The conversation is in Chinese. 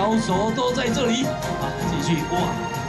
高手都在这里。啊继续哇